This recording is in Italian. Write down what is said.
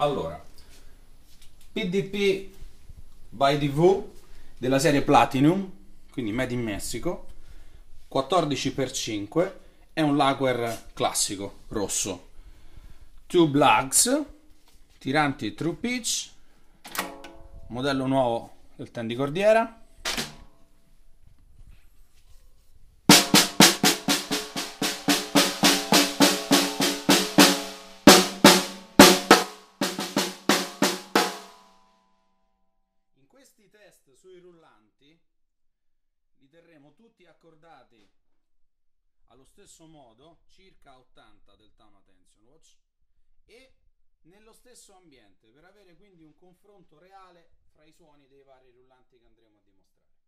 Allora, PDP by DV della serie Platinum, quindi made in Messico, 14x5, è un lacquer classico, rosso. Two Lugs, tiranti True Pitch, modello nuovo del Tandy questi test sui rullanti li terremo tutti accordati allo stesso modo, circa 80 del Tama Tension Watch, e nello stesso ambiente per avere quindi un confronto reale fra i suoni dei vari rullanti che andremo a dimostrare.